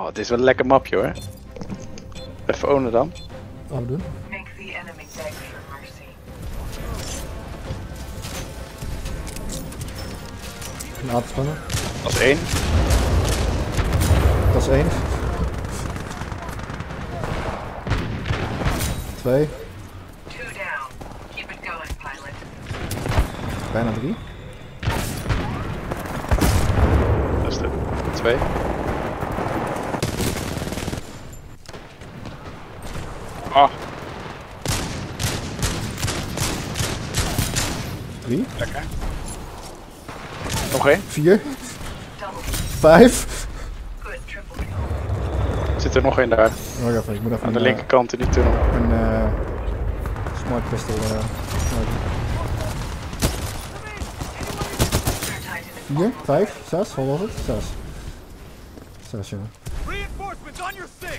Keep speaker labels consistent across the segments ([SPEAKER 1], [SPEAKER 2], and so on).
[SPEAKER 1] Oh, dit is wel een lekker mapje hoor. Even ownen dan.
[SPEAKER 2] Wat we doen?
[SPEAKER 3] Make the enemy beg for mercy.
[SPEAKER 2] Een aantal spannen.
[SPEAKER 1] Als één.
[SPEAKER 2] Dat is één. Twee.
[SPEAKER 3] Two down. Keep it going, pilot.
[SPEAKER 2] Bijna drie.
[SPEAKER 1] Dat is de twee. Ah,
[SPEAKER 2] Drie.
[SPEAKER 1] lekker. Nog één.
[SPEAKER 2] Vier.
[SPEAKER 3] Double.
[SPEAKER 2] Vijf.
[SPEAKER 1] Zit er nog één daar.
[SPEAKER 2] Even, ik moet even
[SPEAKER 1] Aan de
[SPEAKER 2] een,
[SPEAKER 1] linkerkant in die tunnel.
[SPEAKER 2] eh, een eh smart pistol eh, snipen.
[SPEAKER 3] Titan is
[SPEAKER 2] Vier, vijf, zes, wat was het? Zes. Zes, ja.
[SPEAKER 4] Reinforcements on your six!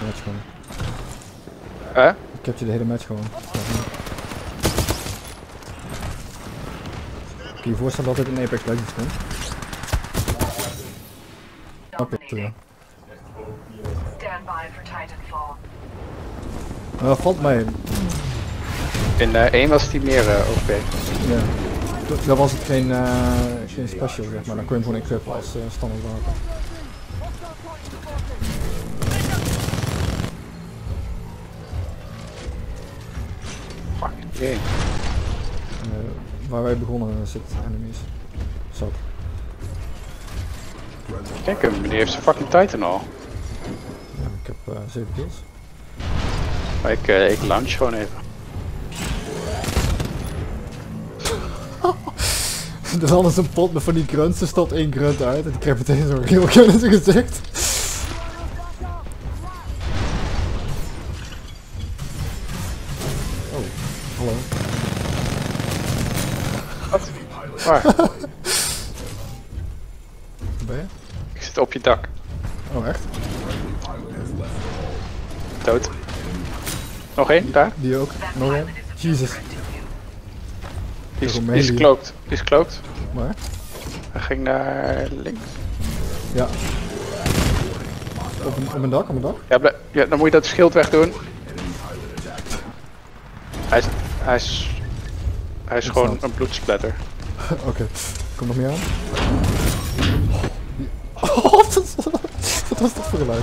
[SPEAKER 2] Match gewoon.
[SPEAKER 1] Hè?
[SPEAKER 2] Ik heb je de hele match gewoon. Kun je je voorstellen dat dit in Apex Legends komt? Oké, ja.
[SPEAKER 3] Stand by for Titanfall.
[SPEAKER 2] Maar dat valt mij.
[SPEAKER 1] In eh, één was die meer eh OP.
[SPEAKER 2] Ja. Dat- Dat was het geen, eh, geen special, zeg maar. Dan kon je hem gewoon equippen als eh, standaard wapen. En, eh, waar wij begonnen zit enemies. Zat.
[SPEAKER 1] Kijk hem, die heeft zijn fucking Titan al.
[SPEAKER 2] Ja, ik heb eh 7 kills.
[SPEAKER 1] Ik, eh, ik launch gewoon even.
[SPEAKER 2] Er is anders een pot met van die grunts, er stopt één grunt uit en ik krijg meteen zo'n heel in zijn gezicht. Hallo.
[SPEAKER 1] Waar?
[SPEAKER 2] Waar ben je?
[SPEAKER 1] ik zit op je dak.
[SPEAKER 2] Oh, echt?
[SPEAKER 1] Dood. Nog één, daar.
[SPEAKER 2] Die ook? Nog één? Jezus.
[SPEAKER 1] Die is, die is cloaked. Die is cloaked.
[SPEAKER 2] Waar?
[SPEAKER 1] Hij ging naar links.
[SPEAKER 2] Ja. Op een, op een dak, op een dak?
[SPEAKER 1] Ja, dan moet je dat schild wegdoen. Hij is, hij is, hij is gewoon een bloedsplatter.
[SPEAKER 2] Oké. Kom nog meer aan? Oh, wat, is- wat was dat voor geluid?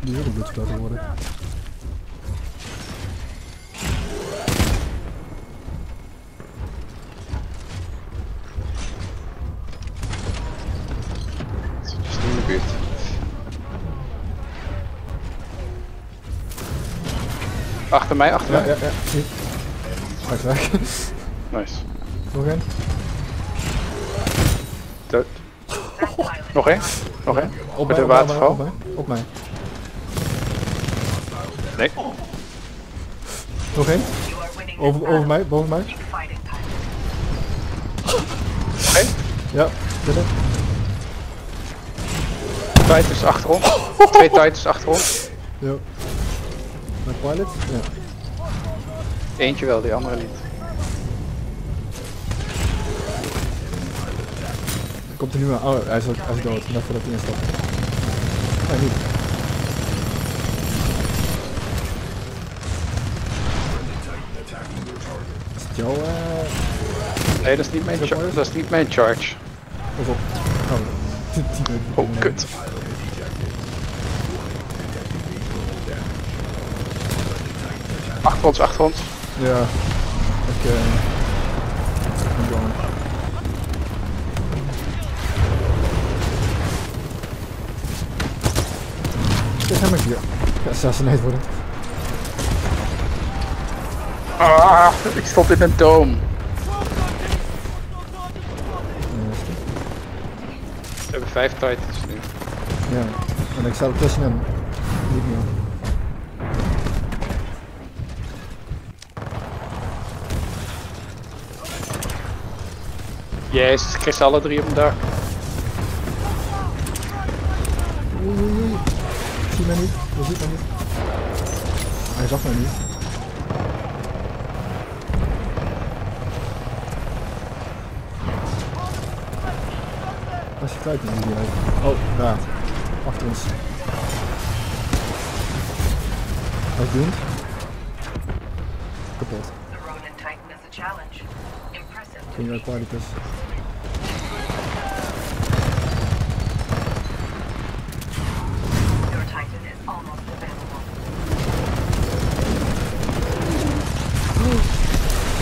[SPEAKER 2] Die wil een bloedsplatter worden.
[SPEAKER 1] Achter mij, achter
[SPEAKER 2] Ja,
[SPEAKER 1] mij.
[SPEAKER 2] ja, ja. Is weg.
[SPEAKER 1] Nice.
[SPEAKER 2] nog één?
[SPEAKER 1] Dood. Nog één? Nog één?
[SPEAKER 2] Op mij, mij,
[SPEAKER 1] waterval?
[SPEAKER 2] Op mij. Op mij.
[SPEAKER 1] Nee.
[SPEAKER 2] Nog één? Over, over mij, boven mij.
[SPEAKER 1] Nog één?
[SPEAKER 2] Ja, binnen.
[SPEAKER 1] Titans achter ons. Twee Titans achter ons.
[SPEAKER 2] Ja. Mijn pilot? Ja.
[SPEAKER 1] Eentje wel, die andere niet.
[SPEAKER 2] Komt er nu aan. Oh, hij is, ook, hij is dood. Net voordat hij instapt. Nee, niet. Is het jouw... eh
[SPEAKER 1] Nee, dat is niet mijn,
[SPEAKER 2] Is dat
[SPEAKER 1] is niet mijn charge.
[SPEAKER 2] Of op... Oh,
[SPEAKER 1] Oh, kut. Achter ons, achter ons.
[SPEAKER 2] Ja. Ik... eh I'm going. Dit gaan we hier. Ja, assassinate worden.
[SPEAKER 1] Ah, ik stond in een
[SPEAKER 2] goed.
[SPEAKER 1] We hebben vijf Titans nu.
[SPEAKER 2] Ja, en ik sta er tussenin. Niet meer.
[SPEAKER 1] Jezus, ik krijg ze alle drie op een dak.
[SPEAKER 2] Oei, oei, oei. Zie mij niet, je ziet mij niet. Hij zag mij niet. Als je kijkt naar die uit. Oh, daar. Achter ons. Wat doen? Kapot.
[SPEAKER 3] Geen kwaliteit.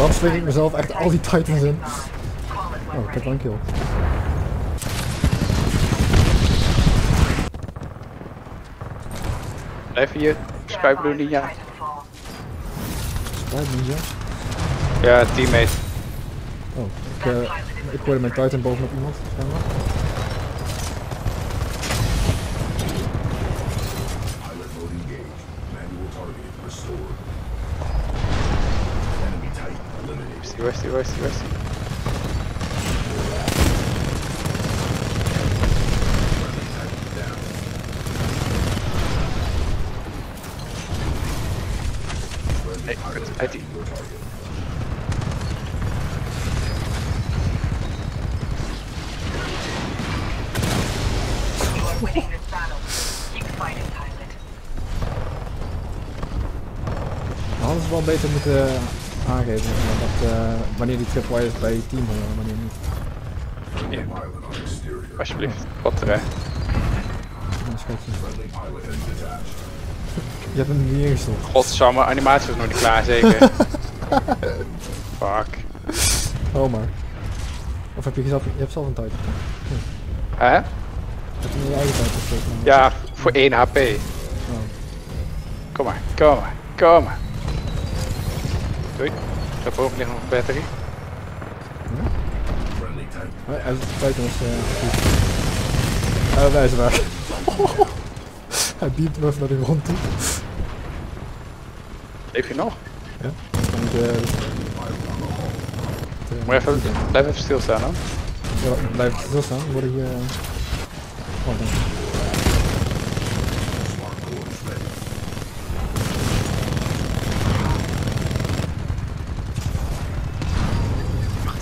[SPEAKER 2] Dan slik ik mezelf echt al die titans in. Oh, ik heb een kill.
[SPEAKER 1] Blijf hier. Skyblue ninja.
[SPEAKER 2] Spijt ninja.
[SPEAKER 1] Ja, teammate.
[SPEAKER 2] Oh, ik, eh ik gooide mijn titan bovenop iemand. schijnbaar.
[SPEAKER 5] Eliminated.
[SPEAKER 1] Waar is die, waar is die, waar is? Nee, uit
[SPEAKER 2] ze wel beter moeten aangeven zeg maar, dat, eh, wanneer die tripwire is bij je team en wanneer niet.
[SPEAKER 5] Exterior.
[SPEAKER 1] alsjeblieft. Batterij.
[SPEAKER 2] Je. Hebt hem niet ingestopt.
[SPEAKER 1] Godsamme, animatie was nog niet klaar, zeker. Fuck.
[SPEAKER 2] Oh maar. Of heb je zelf, je hebt zelf een titan?
[SPEAKER 1] Hè?
[SPEAKER 2] Heb je je eigen gestoken?
[SPEAKER 1] Ja, voor 1 HP.
[SPEAKER 2] Oh.
[SPEAKER 1] Kom maar, kom maar, kom maar. Doei. Daar boven ligt nog een battery.
[SPEAKER 2] Is titan is eh actief. Eh, wij zijn waar. Hij biept hem even naar de grond toe.
[SPEAKER 1] Leef je nog?
[SPEAKER 2] Ja. Je... eh,
[SPEAKER 1] Moet je even, blijf even stilstaan dan.
[SPEAKER 2] Ja, blijf stilstaan, dan word ik... eh Oh,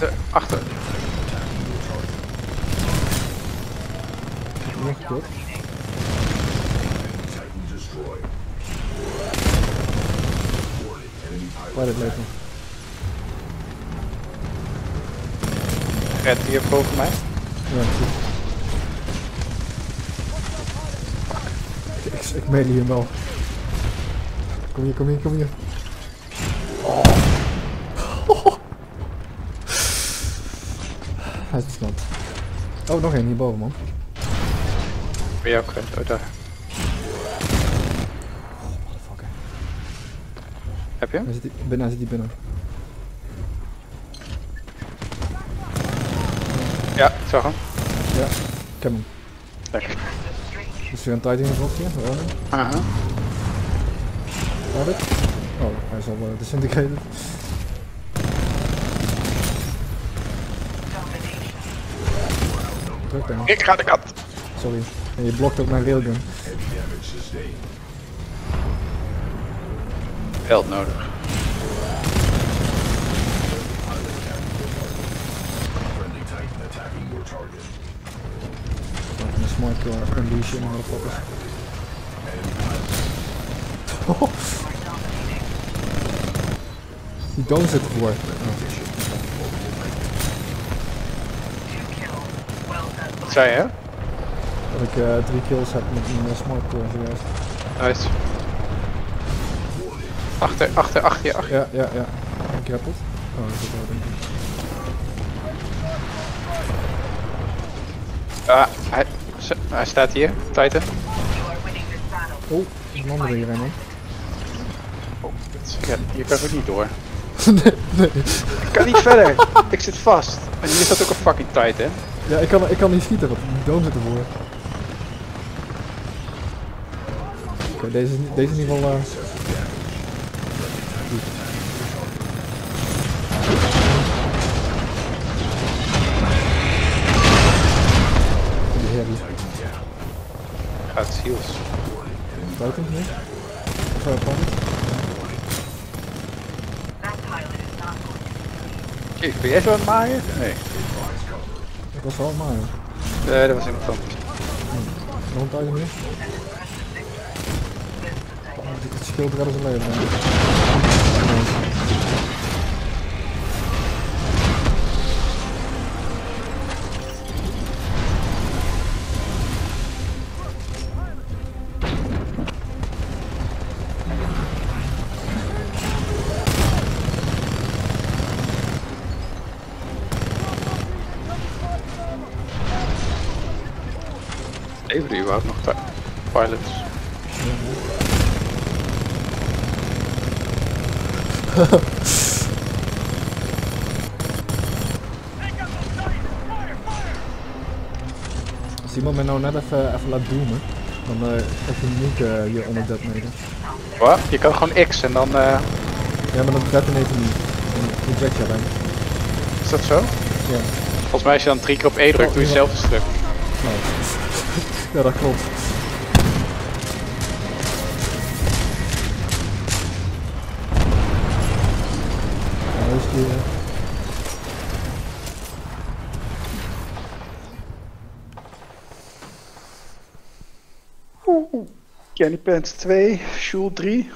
[SPEAKER 1] Achter, achter.
[SPEAKER 2] Nog
[SPEAKER 5] pilot.
[SPEAKER 2] Waar leeft nog.
[SPEAKER 1] Red hier boven mij.
[SPEAKER 2] Ja, goed. Ik, ik, ik melee hem wel. Kom hier, kom hier, kom hier. Oh. Hij is gesnapt. Oh, nog één hierboven, man.
[SPEAKER 1] Je ook kwijt? Oh, daar.
[SPEAKER 2] Fuck.
[SPEAKER 1] Heb je hem?
[SPEAKER 2] Hij zit hier binnen, hij zit hier binnen.
[SPEAKER 1] Ja, ik zag hem.
[SPEAKER 2] Ja, ik heb hem.
[SPEAKER 1] Lekker.
[SPEAKER 2] Er is weer een titan ingevocht hier, Ronin.
[SPEAKER 1] Aha.
[SPEAKER 2] Waar dit? Oh, hij is al uh, disintegrated. Druk dan.
[SPEAKER 1] Ik ga de kat.
[SPEAKER 2] Sorry. En je blokt ook mijn railgun.
[SPEAKER 1] Geld nodig.
[SPEAKER 5] Titan attacking your target.
[SPEAKER 2] Een smart uh, condition, motherfuckers. Die doon zit ervoor. Oh.
[SPEAKER 1] Wat zei je?
[SPEAKER 2] Dat ik eh, drie kills heb met een uh, smart core zojuist.
[SPEAKER 1] Nice. Achter, achter, achter je, achter je.
[SPEAKER 2] Ja, ja, ja. Een keer kapot. Oh, dat is wel denk ik.
[SPEAKER 1] Ah, hij, hij staat hier, Titan.
[SPEAKER 2] Oh, een andere hierin man.
[SPEAKER 1] Oh, ja, hier kan ik ook niet door.
[SPEAKER 2] nee, nee.
[SPEAKER 1] Ik kan niet verder. Ik zit vast. En hier staat ook een fucking Titan.
[SPEAKER 2] Ja, ik kan, ik kan niet schieten, want die doon zit ervoor. Oké, deze, is niet- deze is in ieder geval... goed. Die heavy.
[SPEAKER 1] Gaat heals.
[SPEAKER 2] Titan, nee? Uh,
[SPEAKER 3] going to
[SPEAKER 1] Jeez, ben jij zo aan het maaien? Nee.
[SPEAKER 2] Ik was wel maar.
[SPEAKER 1] Nee, dat was iemand anders.
[SPEAKER 2] Nog een tijdje meer. Oh, dit scheelt wel eens een leven.
[SPEAKER 1] Leven die überhaupt nog pi- pilots?
[SPEAKER 2] Als iemand mij nou net even, even laat doomen, dan eh heb je niet eh, hier onder detonator.
[SPEAKER 1] Wat? Je kan gewoon X en dan... eh,
[SPEAKER 2] Ja, maar dan detonator niet. Dan eject je alleen.
[SPEAKER 1] is dat zo?
[SPEAKER 2] Ja.
[SPEAKER 1] Volgens mij als je dan drie keer op E drukt, doe je
[SPEAKER 2] Ja.
[SPEAKER 1] zelf een stuk.
[SPEAKER 2] Nou. Ja, dat klopt.
[SPEAKER 1] Kenny Pants 2, Shul 3.